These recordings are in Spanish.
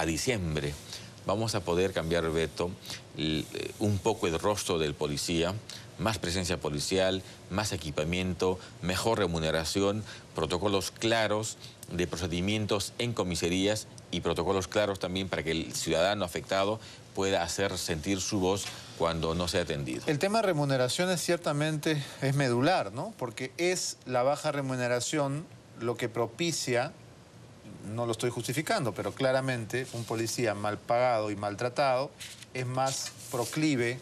a diciembre vamos a poder cambiar, Beto, eh, un poco el rostro del policía, más presencia policial, más equipamiento, mejor remuneración, protocolos claros de procedimientos en comisarías y protocolos claros también para que el ciudadano afectado pueda hacer sentir su voz cuando no sea atendido. El tema de remuneraciones ciertamente es medular, ¿no? Porque es la baja remuneración lo que propicia no lo estoy justificando, pero claramente un policía mal pagado y maltratado es más proclive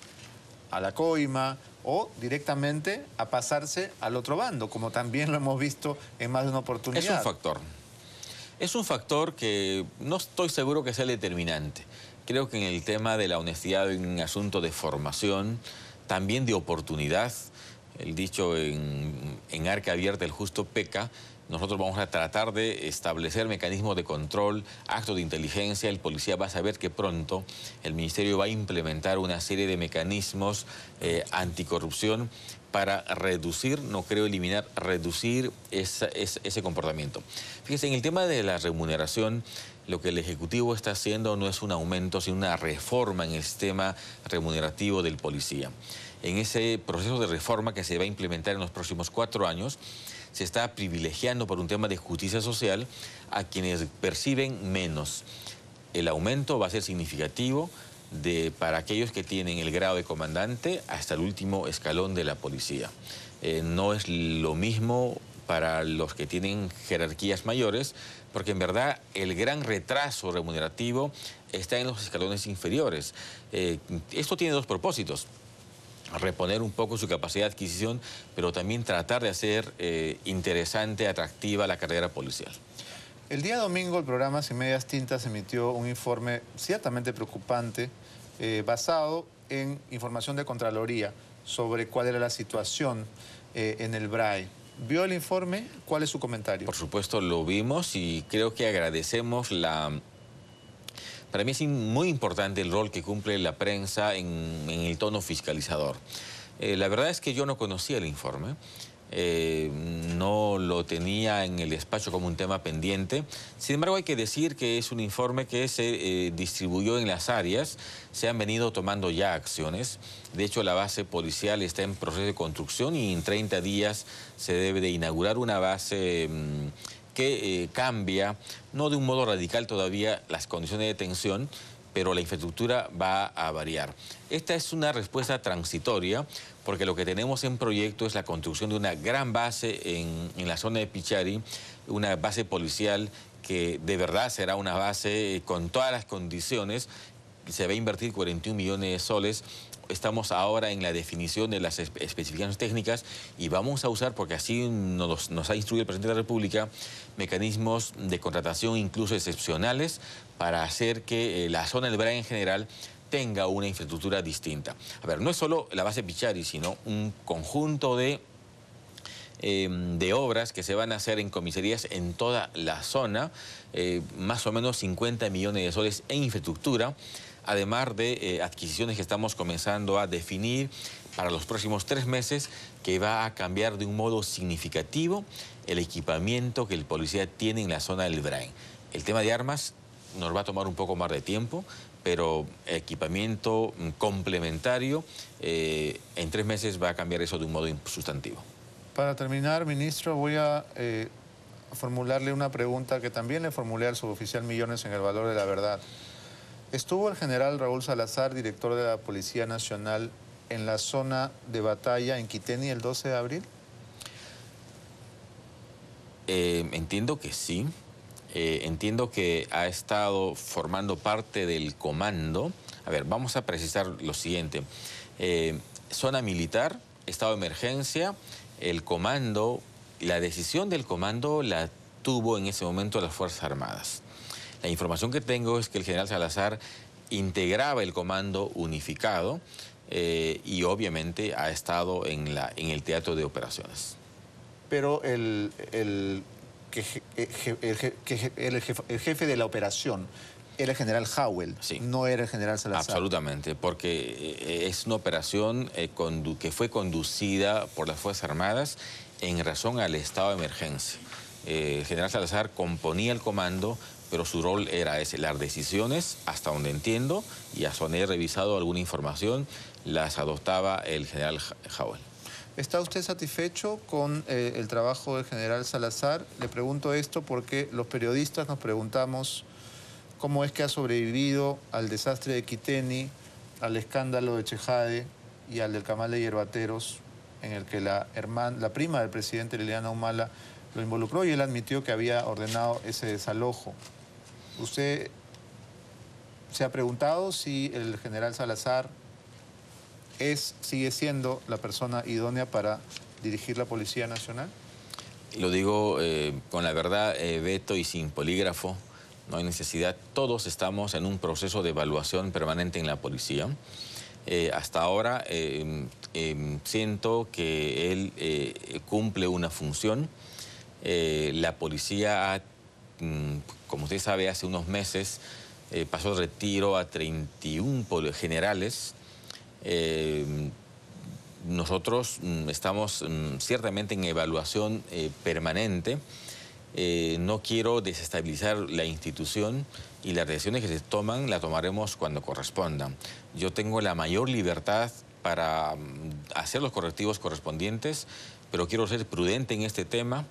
a la coima o directamente a pasarse al otro bando, como también lo hemos visto en más de una oportunidad. Es un factor. Es un factor que no estoy seguro que sea determinante. Creo que en el tema de la honestidad, en un asunto de formación, también de oportunidad, el dicho en arca abierta el justo peca, nosotros vamos a tratar de establecer mecanismos de control, actos de inteligencia. El policía va a saber que pronto el Ministerio va a implementar una serie de mecanismos eh, anticorrupción para reducir, no creo eliminar, reducir ese comportamiento. Fíjense, en el tema de la remuneración, lo que el Ejecutivo está haciendo no es un aumento, sino una reforma en el sistema remunerativo del policía. En ese proceso de reforma que se va a implementar en los próximos cuatro años, se está privilegiando por un tema de justicia social a quienes perciben menos. El aumento va a ser significativo de, para aquellos que tienen el grado de comandante hasta el último escalón de la policía. Eh, no es lo mismo para los que tienen jerarquías mayores, porque en verdad el gran retraso remunerativo está en los escalones inferiores. Eh, esto tiene dos propósitos reponer un poco su capacidad de adquisición, pero también tratar de hacer eh, interesante, atractiva la carrera policial. El día domingo el programa Sin Medias Tintas emitió un informe ciertamente preocupante eh, basado en información de Contraloría sobre cuál era la situación eh, en el BRAE. ¿Vio el informe? ¿Cuál es su comentario? Por supuesto, lo vimos y creo que agradecemos la para mí es muy importante el rol que cumple la prensa en, el tono fiscalizador. Eh, la verdad es que yo no conocía el informe. Eh, no lo tenía en el despacho como un tema pendiente. Sin embargo, hay que decir que es un informe que se eh, distribuyó en las áreas, se han venido tomando ya acciones. De hecho, la base policial está en proceso de construcción y en 30 días se debe de inaugurar una base... Mm, que eh, cambia, no de un modo radical todavía, las condiciones de detención, pero la infraestructura va a variar. Esta es una respuesta transitoria, porque lo que tenemos en proyecto es la construcción de una gran base en, en la zona de Pichari, una base policial que de verdad será una base eh, con todas las condiciones se va a invertir 41 millones de soles. Estamos ahora en la definición de las especificaciones técnicas y vamos a usar, porque así nos, ha instruido el presidente de la República, mecanismos de contratación incluso excepcionales para hacer que eh, la zona del Braga en general tenga una infraestructura distinta. A ver, no es solo la base Pichari, sino un conjunto de em, de obras que se van a hacer en comisarías en toda la zona, eh, más o menos 50 millones de soles en infraestructura además de eh, adquisiciones que estamos comenzando a definir para los próximos tres meses, que va a cambiar de un modo significativo el equipamiento que el policía tiene en la zona del Brain. El tema de armas nos va a tomar un poco más de tiempo, pero equipamiento complementario, eh, en tres meses va a cambiar eso de un modo sustantivo. Para terminar, ministro, voy a eh, formularle una pregunta que también le formulé al suboficial Millones en el Valor de la Verdad. Estuvo el general Raúl Salazar, director de la Policía Nacional, en la zona de batalla en Quiteni el 12 de abril? Eh, entiendo que sí. Eh, entiendo que ha estado formando parte del comando. A ver, vamos a precisar lo siguiente. Eh, zona militar, estado de emergencia, el comando, la decisión del comando la tuvo en ese momento las Fuerzas Armadas. La información que tengo es que el general Salazar integraba el comando unificado eh, y obviamente ha estado en, la, en el teatro de operaciones. Pero el, el, que, el, jefe, de la operación era el general Howell, no era el general Salazar. Absolutamente, porque eh, es una operación eh, que fue conducida por las Fuerzas Armadas en razón al estado de emergencia. El general Salazar componía el comando, pero su rol era ese, las decisiones, hasta donde entiendo, y hasta donde he revisado alguna información, las adoptaba el general Jawel. ¿Está usted satisfecho con eh, el trabajo del general Salazar? Le pregunto esto porque los periodistas nos preguntamos cómo es que ha sobrevivido al desastre de Quiteni, al escándalo de Chejade y al del Camal de Hierbateros, en el que la, hermana, la prima del presidente Liliana Humala lo involucró y él admitió que había ordenado ese desalojo. ¿Usted se ha preguntado si el general Salazar es, sigue siendo la persona idónea para dirigir la Policía Nacional? Lo digo eh, con la verdad, eh, Beto, y sin polígrafo, no hay necesidad. Todos estamos en un proceso de evaluación permanente en la policía. Eh, hasta ahora siento que él cumple una función. La policía, mm, como usted sabe, hace unos meses pasó el retiro a 31 generales eh, nosotros mm, estamos mm, ciertamente en evaluación eh, permanente. Eh, no quiero desestabilizar la institución y las decisiones que se toman las tomaremos cuando correspondan. Yo tengo la mayor libertad para hacer los correctivos correspondientes, pero quiero ser prudente en este tema.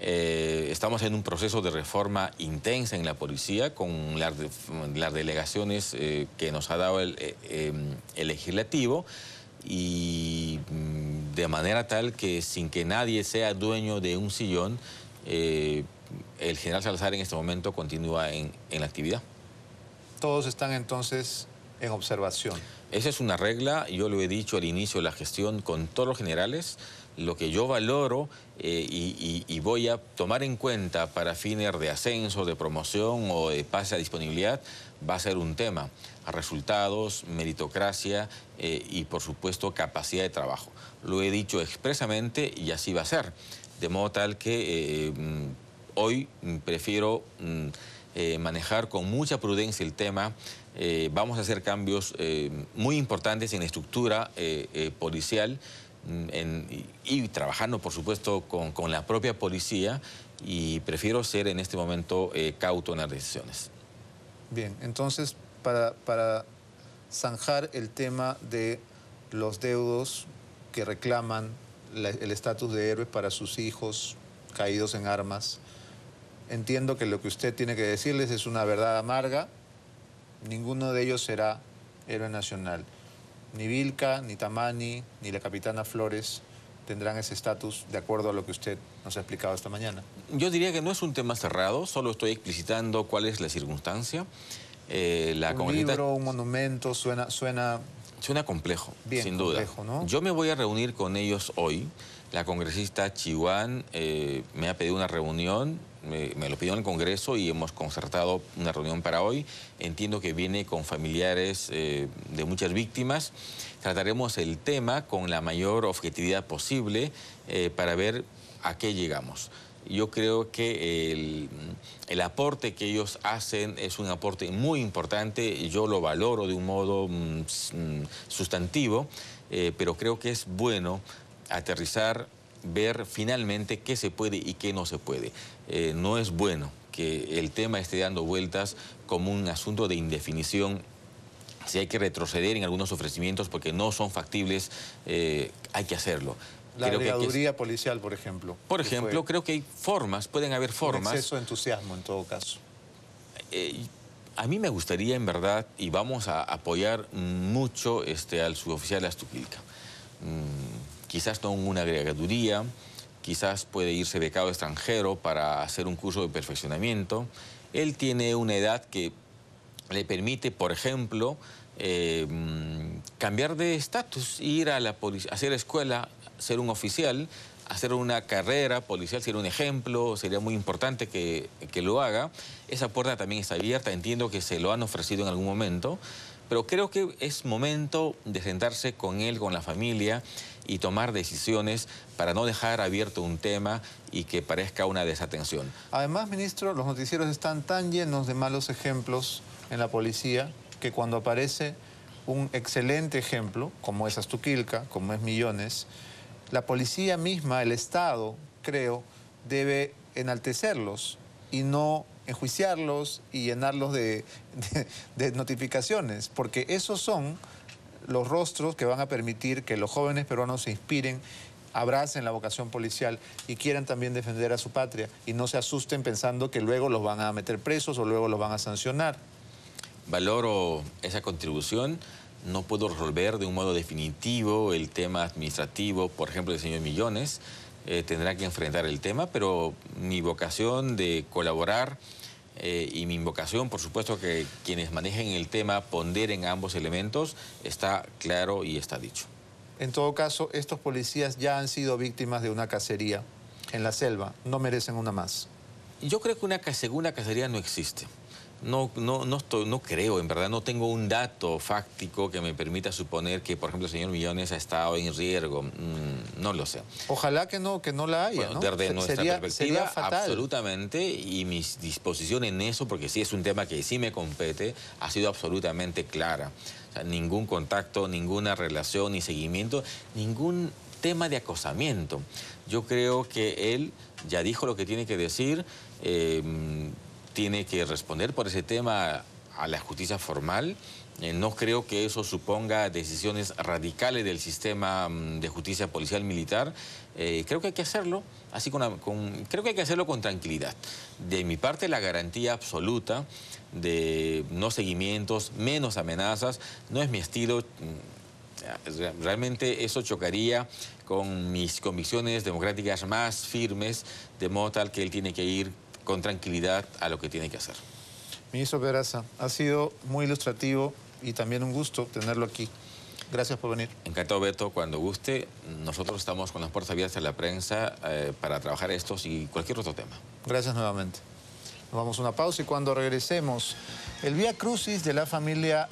Estamos en un proceso de reforma intensa en la policía con las, delegaciones que nos ha dado el, em, el legislativo y mm, de manera tal que sin que nadie sea dueño de un sillón, eh, el general Salazar en este momento continúa en, en la actividad. Todos están entonces en observación. Esa es una regla, yo lo he dicho al inicio de la gestión con todos los generales, lo que yo valoro eh, y, voy a tomar en cuenta para fines de ascenso, de promoción o de pase a disponibilidad, va a ser un tema. Resultados, meritocracia eh, y por supuesto capacidad de trabajo. Lo he dicho expresamente y así va a ser. De modo tal que eh, mm, hoy prefiero mm, manejar con mucha prudencia el tema. Vamos a hacer cambios muy importantes en estructura policial y, trabajando, por supuesto, con, la propia policía y prefiero ser en este momento eh, cauto en las decisiones. Bien, entonces, para, para zanjar el tema de los deudos que reclaman el estatus de héroes para sus hijos caídos en armas, entiendo que lo que usted tiene que decirles es una verdad amarga, ninguno de ellos será héroe nacional. Ni Vilca, ni Tamani, ni la capitana Flores tendrán ese estatus de acuerdo a lo que usted nos ha explicado esta mañana. Yo diría que no es un tema cerrado, solo estoy explicitando cuál es la circunstancia. Eh, la un libro, un monumento, suena... Suena, suena complejo, sin duda. Yo me voy a reunir con ellos hoy. La congresista Chihuán eh, me ha pedido una reunión me, lo pidió en el Congreso y hemos concertado una reunión para hoy. Entiendo que viene con familiares eh, de muchas víctimas. Trataremos el tema con la mayor objetividad posible eh, para ver a qué llegamos. Yo creo que el, el, aporte que ellos hacen es un aporte muy importante, yo lo valoro de un modo mm, mm, sustantivo, pero creo que es bueno aterrizar ver finalmente qué se puede y qué no se puede. Eh, no es bueno que el tema esté dando vueltas como un asunto de indefinición si hay que retroceder en algunos ofrecimientos porque no son factibles, eh, hay que hacerlo. La creo policial, por ejemplo. Por ejemplo, creo que hay formas, pueden haber formas. Un exceso de entusiasmo en todo caso. Eh, a mí me gustaría, en verdad, y vamos a apoyar mucho este, al suboficial Astuquilca. Mm, quizás no una agregaduría, quizás puede irse becado extranjero para hacer un curso de perfeccionamiento. Él tiene una edad que le permite, por ejemplo, eh, cambiar de estatus, ir a la hacer escuela, ser un oficial, hacer una carrera policial sería un ejemplo, sería muy importante que, que, lo haga. Esa puerta también está abierta, entiendo que se lo han ofrecido en algún momento, pero creo que es momento de sentarse con él, con la familia y tomar decisiones para no dejar abierto un tema y que parezca una desatención. Además, ministro, los noticieros están tan llenos de malos ejemplos en la policía que cuando aparece un excelente ejemplo, como es Astuquilca, como es Millones, la policía misma, el Estado, creo, debe enaltecerlos y no enjuiciarlos y llenarlos de, notificaciones, porque esos son los rostros que van a permitir que los jóvenes peruanos se inspiren abracen la vocación policial y quieran también defender a su patria y no se asusten pensando que luego los van a meter presos o luego los van a sancionar. Valoro esa contribución. No puedo resolver de un modo definitivo el tema administrativo, por ejemplo, del señor Millones. Eh, tendrá que enfrentar el tema, pero mi vocación de colaborar eh, y mi invocación, por supuesto que quienes manejen el tema ponderen ambos elementos, está claro y está dicho. En todo caso, estos policías ya han sido víctimas de una cacería en la selva. No merecen una más. Yo creo que una segunda cacería no existe. No, no, no, estoy, no creo, en verdad, no tengo un dato fáctico que me permita suponer que, por ejemplo, el señor Millones ha estado en riesgo. Mm, no lo sé. Ojalá que no, que no la haya, ¿no? Desde nuestra perspectiva, absolutamente, y mi disposición en eso, porque sí es un tema que sí me compete, ha sido absolutamente clara. ningún contacto, ninguna relación ni seguimiento, ningún tema de acosamiento. Yo creo que él ya dijo lo que tiene que decir. Eh, tiene que responder por ese tema a la justicia formal. Eh, no creo que eso suponga decisiones radicales del sistema mm, de justicia policial militar. Eh, creo que hay que hacerlo, así con, creo que hay que hacerlo con tranquilidad. De mi parte, la garantía absoluta de no seguimientos, menos amenazas, no es mi estilo. Mm, realmente eso chocaría con mis convicciones democráticas más firmes, de modo tal que él tiene que ir con tranquilidad a lo que tiene que hacer. Ministro Peraza, ha sido muy ilustrativo y también un gusto tenerlo aquí. Gracias por venir. Encantado, Beto. Cuando guste, nosotros estamos con las puertas abiertas a la prensa eh, para trabajar estos y cualquier otro tema. Gracias nuevamente. Nos vamos a una pausa y cuando regresemos, el Vía Crucis de la familia...